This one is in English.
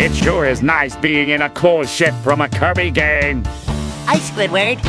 It sure is nice being in a cool ship from a Kirby game. Hi, Squidward.